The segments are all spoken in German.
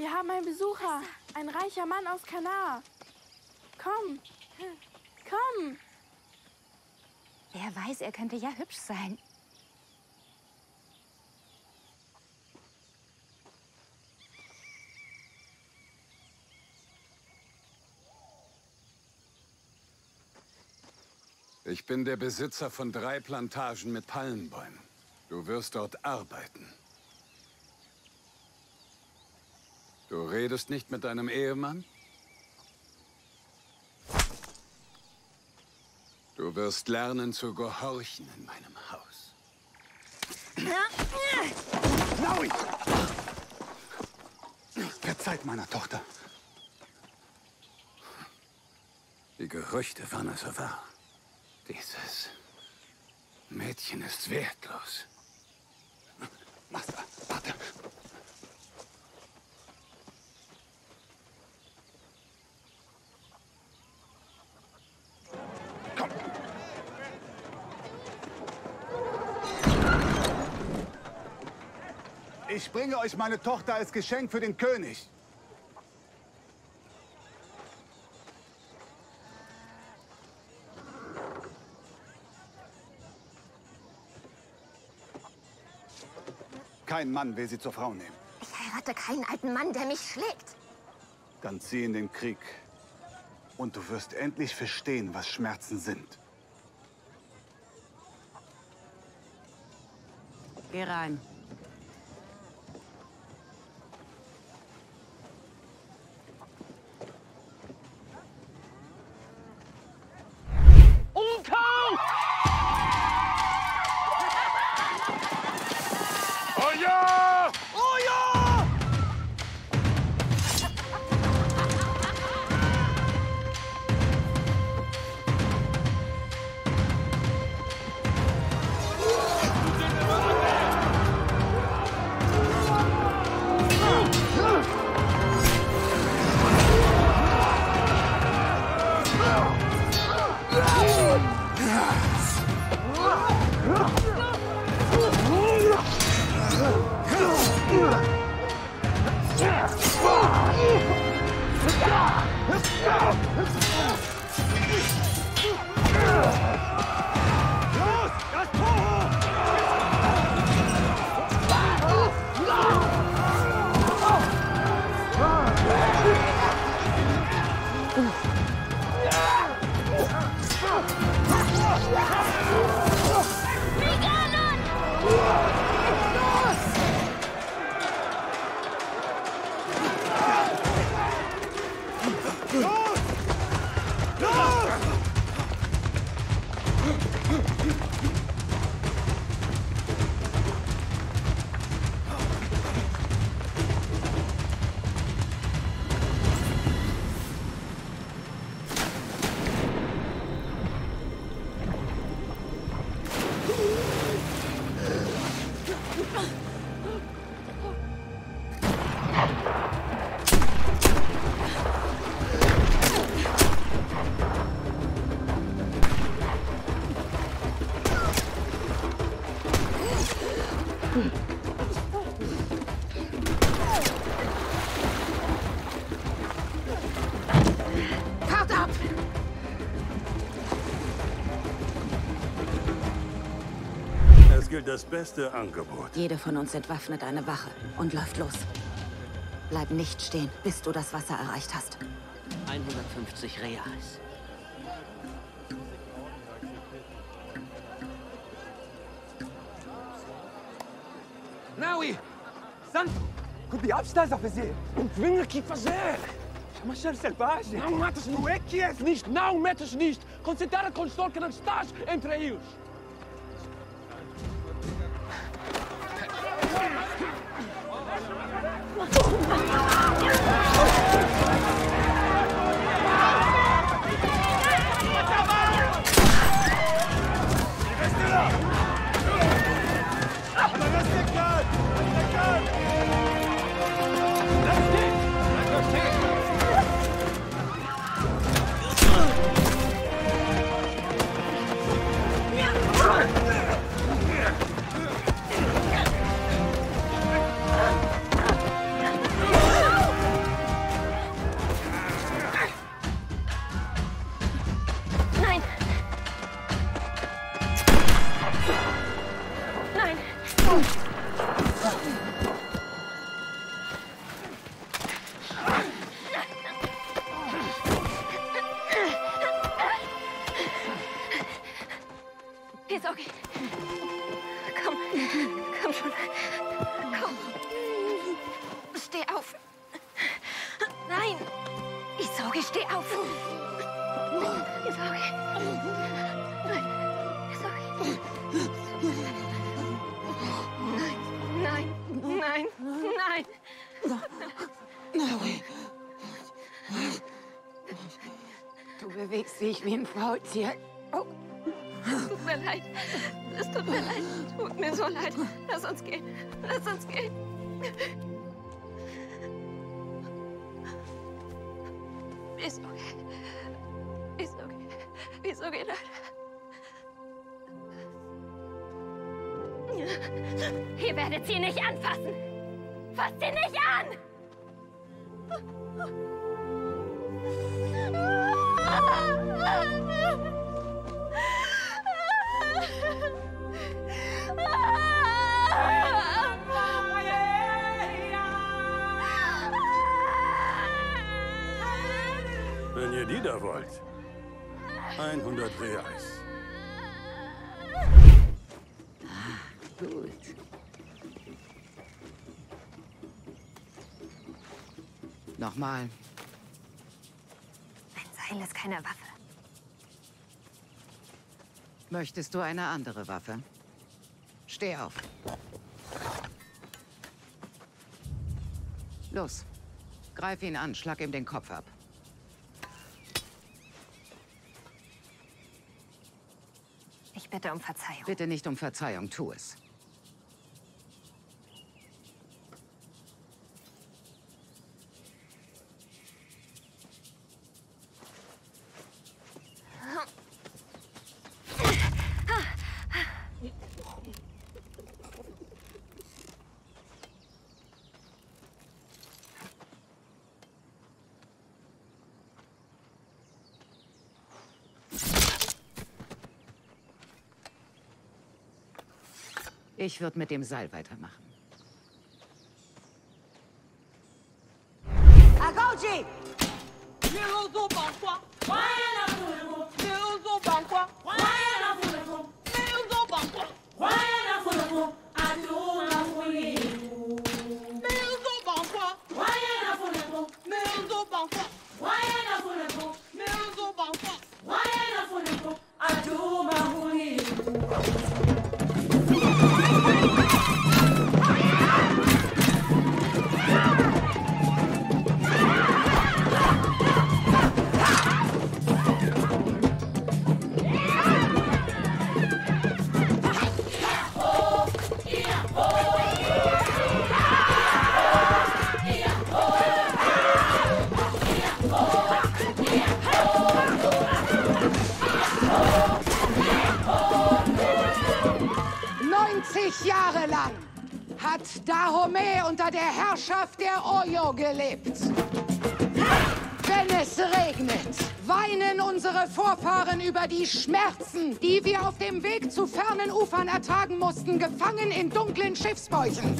Wir haben einen Besucher. Ein reicher Mann aus Kanar. Komm. Komm. Wer weiß, er könnte ja hübsch sein. Ich bin der Besitzer von drei Plantagen mit Palmenbäumen. Du wirst dort arbeiten. Du redest nicht mit deinem Ehemann? Du wirst lernen zu gehorchen in meinem Haus. Naui! Verzeiht meiner Tochter. Die Gerüchte waren also wahr. Dieses Mädchen ist wertlos. Ich bringe euch meine Tochter als Geschenk für den König. Kein Mann will sie zur Frau nehmen. Ich heirate keinen alten Mann, der mich schlägt. Dann zieh in den Krieg. Und du wirst endlich verstehen, was Schmerzen sind. Geh rein. Los! Das gilt das beste Angebot. Jede von uns entwaffnet eine Wache und läuft los. Bleib nicht stehen, bis du das Wasser erreicht hast. 150 Reals. ناوي استنى كنت abstância a fazer. Vem aqui fazer! Uma cheiro selvagem. Não matas Não é que é. nisto! Não metas nisto! Concentra com o que não estás entre eles! Komm, schon. Komm. Steh auf. Nein. Isogi, steh auf. Isogi. Nein. Isogi. Nein, nein, nein, nein. Du bewegst dich wie ein Faultier. Oh, Tut mir leid. Es tut mir leid. Tut mir so leid. Lass uns gehen. Lass uns gehen. Ist okay. Ist okay. Ist okay, Leute. Ihr werdet sie nicht anfassen. Fasst sie nicht an! Wenn da wollt. 100 Reais. gut. Nochmal. Ein Seil ist keine Waffe. Möchtest du eine andere Waffe? Steh auf. Los. Greif ihn an, schlag ihm den Kopf ab. Bitte um Verzeihung. Bitte nicht um Verzeihung, tu es. Ich würde mit dem Seil weitermachen. Agoji! 没90 Jahre lang hat Dahomey unter der Herrschaft der Oyo gelebt. Wenn es regnet, weinen unsere Vorfahren über die Schmerzen, die wir auf dem Weg zu fernen Ufern ertragen mussten, gefangen in dunklen Schiffsbäuchen.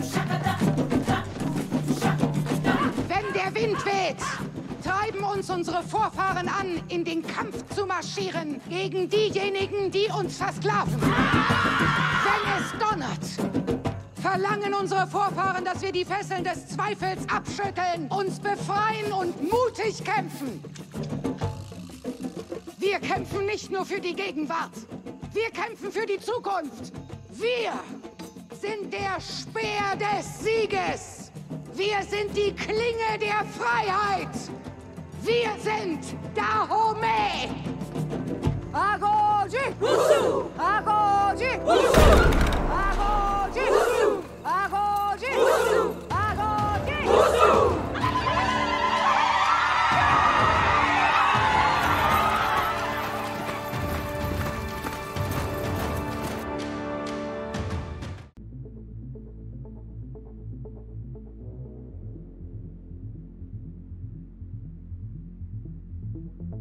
Wenn der Wind weht, treiben uns unsere Vorfahren an, in den Kampf zu marschieren gegen diejenigen, die uns versklaven. Wenn es donnert, verlangen unsere Vorfahren, dass wir die Fesseln des Zweifels abschütteln, uns befreien und mutig kämpfen. Wir kämpfen nicht nur für die Gegenwart. Wir kämpfen für die Zukunft. Wir sind der Speer des Sieges. Wir sind die Klinge der Freiheit. Wir sind Dahomey.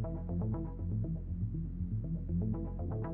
Thank you.